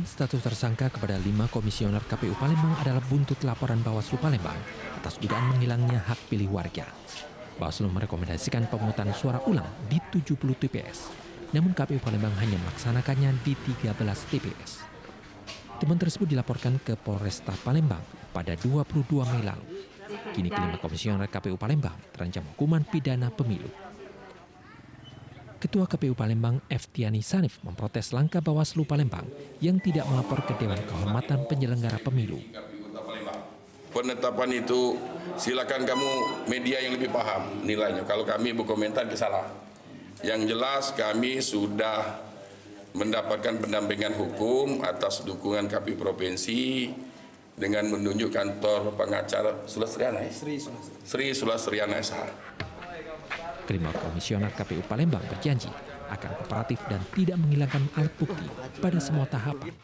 Status tersangka kepada lima komisioner KPU Palembang adalah buntut laporan Bawaslu Palembang atas dugaan menghilangnya hak pilih warga. Bawaslu merekomendasikan pemungutan suara ulang di 70 TPS, namun KPU Palembang hanya melaksanakannya di 13 TPS. Temuan tersebut dilaporkan ke Polresta Palembang pada 22 Mei lalu. Kini kelima komisioner KPU Palembang terancam hukuman pidana pemilu. Ketua KPU Palembang Eftiani Sanif memprotes langkah Bawaslu Palembang yang tidak melapor ke Dewan Kehormatan Penyelenggara Pemilu. Penetapan itu silakan kamu media yang lebih paham nilainya. Kalau kami berkomentar salah. Yang jelas kami sudah mendapatkan pendampingan hukum atas dukungan KPU Provinsi dengan menunjuk kantor pengacara Sulastriana. Sri Sulastriana SH. Kelima komisioner KPU Palembang berjanji akan kooperatif dan tidak menghilangkan alat bukti pada semua tahapan.